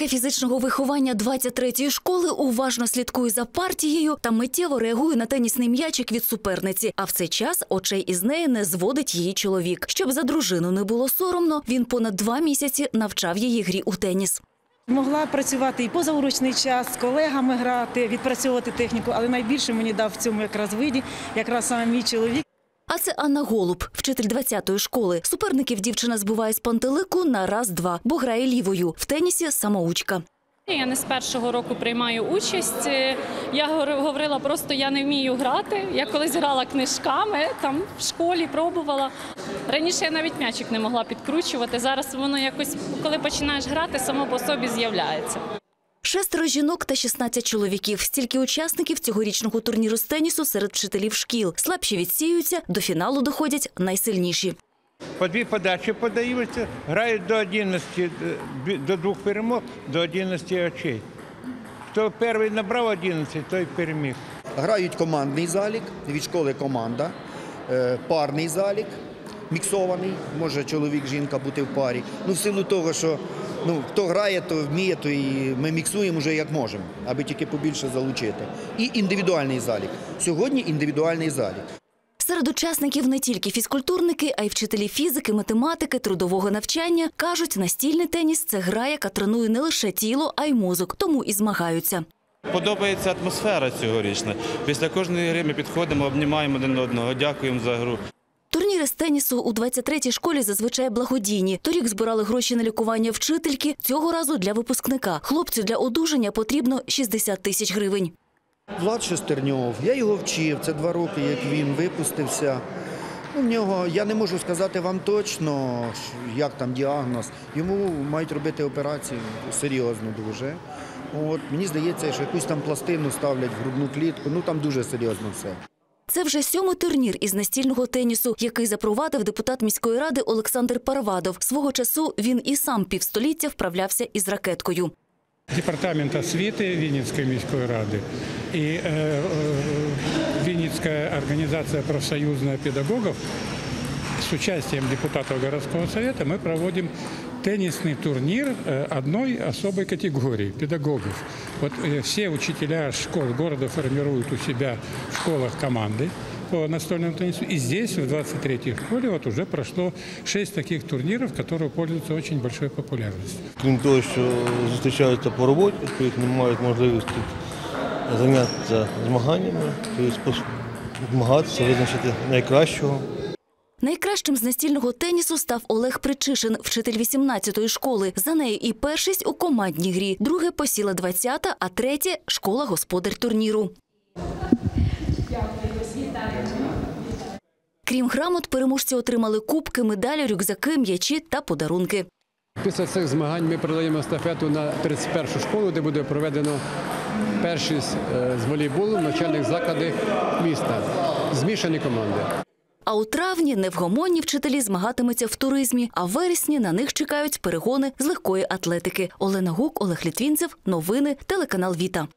Вчителька фізичного виховання 23-ї школи уважно слідкує за партією та миттєво реагує на тенісний м'ячик від суперниці. А в цей час очей із неї не зводить її чоловік. Щоб за дружину не було соромно, він понад два місяці навчав її грі у теніс. Могла працювати і позаурочний час, з колегами грати, відпрацьовувати техніку, але найбільше мені дав в цьому якраз виді, якраз саме мій чоловік. А це Анна Голуб, вчитель 20-ї школи. Суперників дівчина збиває з пантелику на раз-два, бо грає лівою. В тенісі самоучка. Я не з першого року приймаю участь. Я говорила просто, я не вмію грати. Я колись грала книжками, там в школі пробувала. Раніше я навіть м'ячик не могла підкручувати. Зараз воно якось, коли починаєш грати, само по собі з'являється. Шестеро жінок та 16 чоловіків. Стільки учасників цьогорічного турніру з тенісу серед вчителів шкіл. Слабші відсіюються, до фіналу доходять найсильніші. По дві подачі подаються, грають до 11, е, до двох перемог, до 11 очей. Хто перший набрав 11, той переміг. Грають командний залік, від школи команда, е, парний залік, міксований, може чоловік, жінка бути в парі. Ну, в силу того, що ну, хто грає, то вміє, то і ми міксуємо вже як можемо, аби тільки побільше залучити. І індивідуальний залік. Сьогодні індивідуальний залік. Серед учасників не тільки фізкультурники, а й вчителі фізики, математики, трудового навчання. Кажуть, настільний теніс – це гра, яка тренує не лише тіло, а й мозок, тому і змагаються. Подобається атмосфера цьогорічна. Після кожної гри ми підходимо, обнімаємо один одного, дякуємо за гру. Турніри з тенісу у 23-й школі зазвичай благодійні. Торік збирали гроші на лікування вчительки, цього разу для випускника. Хлопцю для одужання потрібно 60 тисяч гривень. Влад Шестерньов, я його вчив, це два роки, як він випустився. В нього, я не можу сказати вам точно, як там діагноз. Йому мають робити операцію серйозно дуже. От, мені здається, що якусь там пластину ставлять в грудну клітку, ну там дуже серйозно все. Це вже сьомий турнір із настільного тенісу, який запровадив депутат міської ради Олександр Парвадов. Свого часу він і сам півстоліття вправлявся із ракеткою. Департамент освіти Вінницької міської ради і е, е, Вінницька організація профсоюзних педагогов с участием депутатов городского совета мы проводим теннисный турнир э, одной особой категории педагогов. Вот э, все учителя школ города формируют у себя в школах команды по настольному теннису. И здесь, в 23-й школе, вот уже прошло шесть таких турниров, которые пользуются очень большой популярностью. Крім того, що зустрічаються по роботі, тобто не мають можливості зайнятися змаганнями, тобто змагатися, визначити найкращого. Найкращим з настільного тенісу став Олег Причишин, вчитель 18-ї школи. За нею і першість у командній грі. Друге посіла 20-та, а третє – школа господар турніру. Крім грамот, переможці отримали кубки, медалі, рюкзаки, м'ячі та подарунки. Після цих змагань ми передаємо естафету на 31-шу школу, де буде проведено першість е, з волейболу в навчальних закладах міста. Змішані команди. А у травні невгомонні вчителі змагатимуться в туризмі, а в вересні на них чекають перегони з легкої атлетики. Олена Гук, Олег Літвінцев. Новини, телеканал Віта.